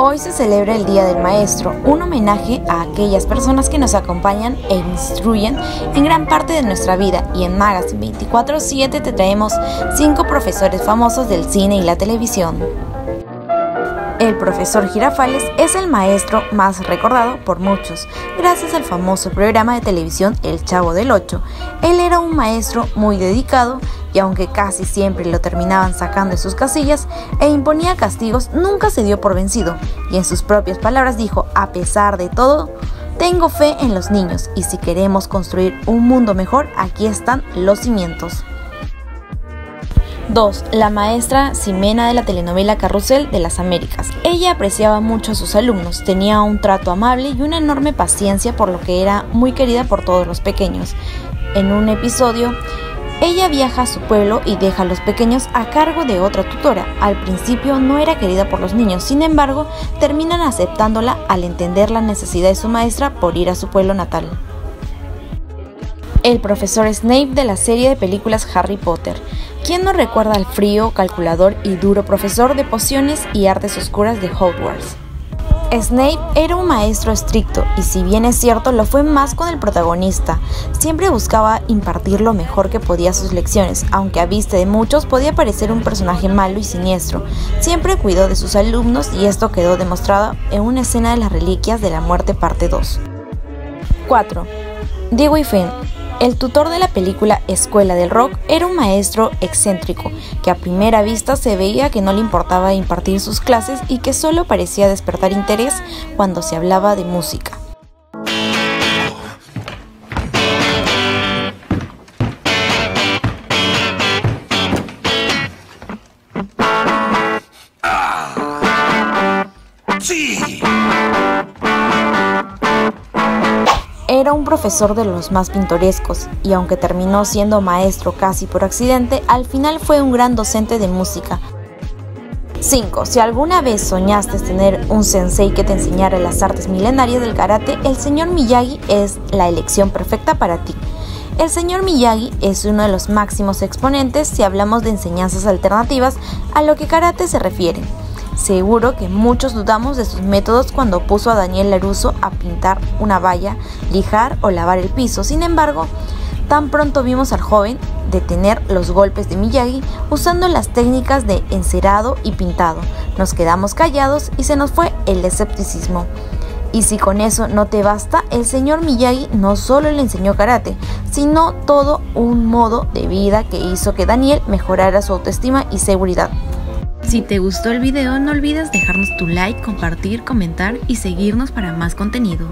Hoy se celebra el Día del Maestro, un homenaje a aquellas personas que nos acompañan e instruyen en gran parte de nuestra vida y en Magazine 24-7 te traemos 5 profesores famosos del cine y la televisión. El profesor Girafales es el maestro más recordado por muchos, gracias al famoso programa de televisión El Chavo del Ocho. Él era un maestro muy dedicado y aunque casi siempre lo terminaban sacando de sus casillas e imponía castigos, nunca se dio por vencido y en sus propias palabras dijo, a pesar de todo, tengo fe en los niños y si queremos construir un mundo mejor, aquí están los cimientos. 2. La maestra Ximena de la telenovela Carrusel de las Américas. Ella apreciaba mucho a sus alumnos, tenía un trato amable y una enorme paciencia por lo que era muy querida por todos los pequeños. En un episodio, ella viaja a su pueblo y deja a los pequeños a cargo de otra tutora. Al principio no era querida por los niños, sin embargo, terminan aceptándola al entender la necesidad de su maestra por ir a su pueblo natal. El profesor Snape de la serie de películas Harry Potter. ¿Quién no recuerda al frío, calculador y duro profesor de pociones y artes oscuras de Hogwarts? Snape era un maestro estricto y si bien es cierto lo fue más con el protagonista, siempre buscaba impartir lo mejor que podía sus lecciones, aunque a vista de muchos podía parecer un personaje malo y siniestro. Siempre cuidó de sus alumnos y esto quedó demostrado en una escena de las Reliquias de la Muerte parte 2. 4. Diego Finn el tutor de la película Escuela del Rock era un maestro excéntrico, que a primera vista se veía que no le importaba impartir sus clases y que solo parecía despertar interés cuando se hablaba de música. Sí. Era un profesor de los más pintorescos y aunque terminó siendo maestro casi por accidente, al final fue un gran docente de música. 5. Si alguna vez soñaste tener un sensei que te enseñara las artes milenarias del karate, el señor Miyagi es la elección perfecta para ti. El señor Miyagi es uno de los máximos exponentes si hablamos de enseñanzas alternativas a lo que karate se refiere. Seguro que muchos dudamos de sus métodos cuando puso a Daniel Laruso a pintar una valla, lijar o lavar el piso. Sin embargo, tan pronto vimos al joven detener los golpes de Miyagi usando las técnicas de encerado y pintado. Nos quedamos callados y se nos fue el escepticismo. Y si con eso no te basta, el señor Miyagi no solo le enseñó karate, sino todo un modo de vida que hizo que Daniel mejorara su autoestima y seguridad. Si te gustó el video no olvides dejarnos tu like, compartir, comentar y seguirnos para más contenido.